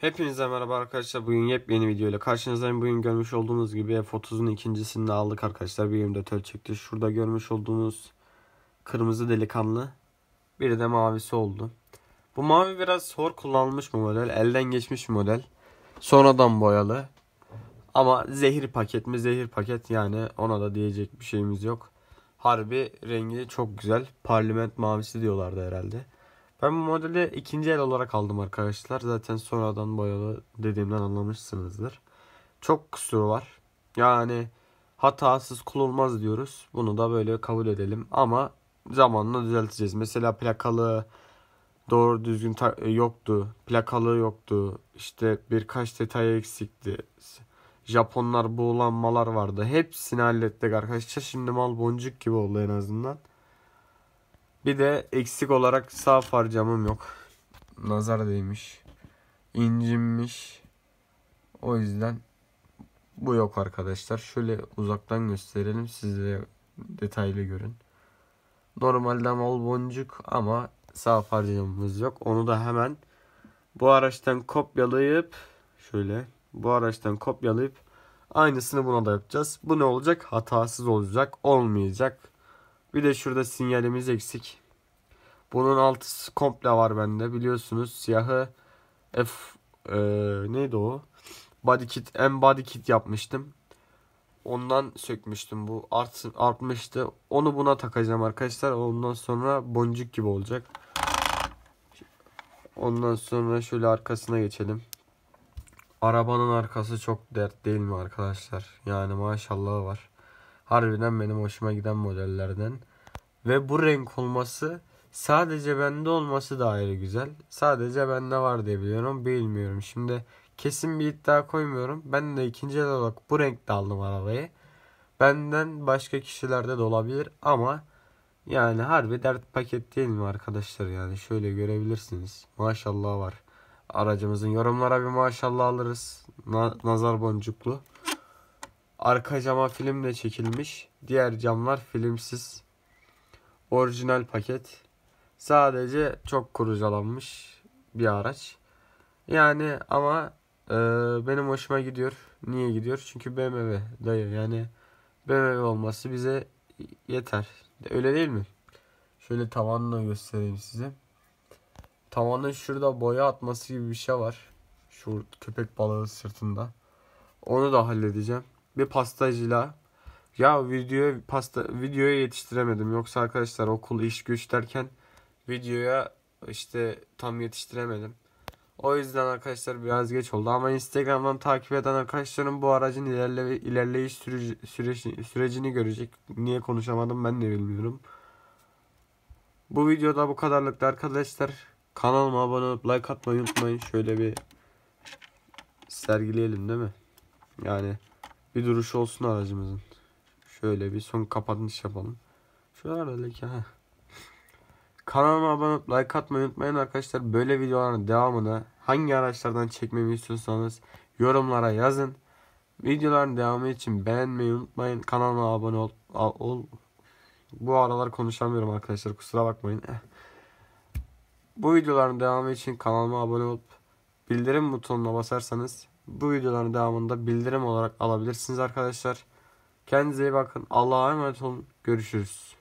Hepinize merhaba arkadaşlar. Bugün yepyeni video ile karşınızdayım. Bugün görmüş olduğunuz gibi F30'un ikincisini de aldık arkadaşlar. Bir 24 çekti. Şurada görmüş olduğunuz kırmızı delikanlı. Biri de mavisi oldu. Bu mavi biraz hor kullanılmış bir model. Elden geçmiş bir model. Sonradan boyalı. Ama zehir paket mi zehir paket yani ona da diyecek bir şeyimiz yok. Harbi rengi çok güzel. Parlament mavisi diyorlardı herhalde. Ben bu modeli ikinci el olarak aldım arkadaşlar. Zaten sonradan boyalı dediğimden anlamışsınızdır. Çok kusuru var. Yani hatasız kullanılmaz diyoruz. Bunu da böyle kabul edelim. Ama zamanla düzelteceğiz. Mesela plakalı doğru düzgün yoktu. Plakalı yoktu. İşte birkaç detay eksikti. Japonlar buğulanmalar vardı. Hepsini hallettik arkadaşlar. Şimdi mal boncuk gibi oldu en azından. Bir de eksik olarak sağ far camım yok. Nazar değmiş. İncinmiş. O yüzden bu yok arkadaşlar. Şöyle uzaktan gösterelim size detaylı görün. Normalde mal boncuk ama sağ far camımız yok. Onu da hemen bu araçtan kopyalayıp şöyle bu araçtan kopyalayıp aynısını buna da yapacağız. Bu ne olacak? Hatasız olacak. Olmayacak. Bir de şurada sinyalimiz eksik. Bunun altısı komple var bende biliyorsunuz. Siyahı F e, neydi o? Body kit, M body kit yapmıştım. Ondan sökmüştüm bu. Art, artmıştı. Onu buna takacağım arkadaşlar. Ondan sonra boncuk gibi olacak. Ondan sonra şöyle arkasına geçelim. Arabanın arkası çok dert değil mi arkadaşlar? Yani maşallah var. Harbiden benim hoşuma giden modellerden. Ve bu renk olması sadece bende olması da ayrı güzel. Sadece bende var diye biliyorum. Bilmiyorum. Şimdi kesin bir iddia koymuyorum. Ben de ikinci el olarak bu renkte aldım arabayı. Benden başka kişilerde de olabilir ama yani harbi dert paket değil mi arkadaşlar yani şöyle görebilirsiniz. Maşallah var. Aracımızın yorumlara bir maşallah alırız. Na nazar boncuklu. Arka cama film de çekilmiş. Diğer camlar filmsiz. Orijinal paket. Sadece çok kurucalanmış bir araç. Yani ama e, benim hoşuma gidiyor. Niye gidiyor? Çünkü BMW dayı yani BMW olması bize yeter. Öyle değil mi? Şöyle tavanını göstereyim size. Tavanın şurada boya atması gibi bir şey var. Şu köpek balığı sırtında. Onu da halledeceğim bir pastacıyla ya videoya pasta videoya yetiştiremedim. Yoksa arkadaşlar okul iş güç derken videoya işte tam yetiştiremedim. O yüzden arkadaşlar biraz geç oldu ama Instagram'dan takip eden arkadaşlarım bu aracın ilerle ilerleyiş süreci, süreci, sürecini görecek. Niye konuşamadım ben de bilmiyorum. Bu videoda bu kadarlıkta arkadaşlar. Kanalıma abone olup like atmayı unutmayın. Şöyle bir sergileyelim değil mi? Yani bir duruş olsun aracımızın. Şöyle bir son kapanış yapalım. Şöyle leke ha. Kanalıma abone olup like atmayı unutmayın arkadaşlar. Böyle videoların devamını hangi araçlardan çekmemi istiyorsanız yorumlara yazın. Videoların devamı için beğenmeyi unutmayın. Kanalıma abone ol. ol. Bu aralar konuşamıyorum arkadaşlar kusura bakmayın. Bu videoların devamı için kanalıma abone olup bildirim butonuna basarsanız bu videoların devamında bildirim olarak alabilirsiniz arkadaşlar. Kendinize iyi bakın. Allah'a emanet olun. Görüşürüz.